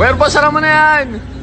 Where boss, sara mo na yan.